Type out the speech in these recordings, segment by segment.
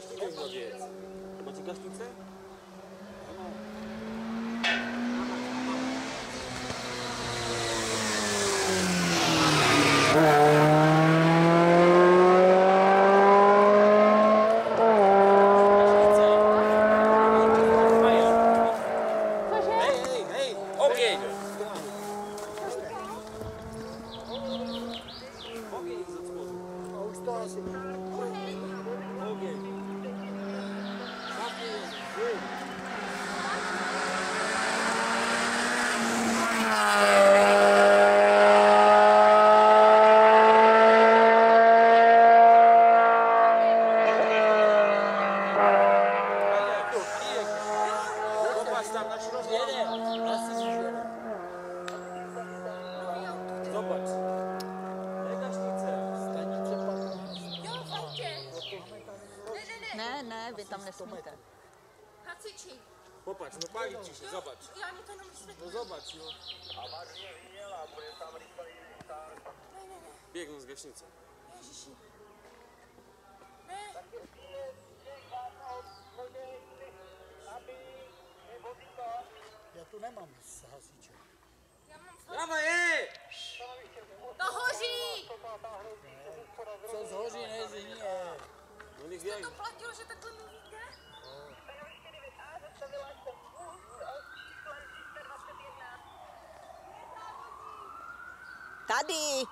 загашником владеет. Матигашница? Thank you. Nesmíte. Hasiči. Popatrz, no ci się, zobacz. Já mi to jenom vysvětlím. No zobacz, no. Biegną z gaśnicy. Ježiši. Ne. Já tu nemám z hasiče. Já mám fakt. Dawaj, ej! To hoří. Co zhoří, nezní. No to platil, že takhle mluvíte? Tady!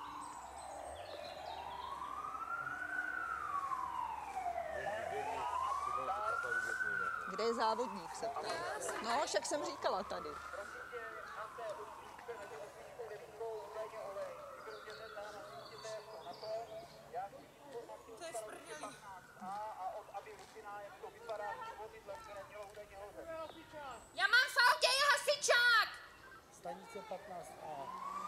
Kde je závodník, se ptá. No, však jsem říkala tady. Já mám v autě je hasičák. Stanice 15A.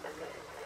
Okay.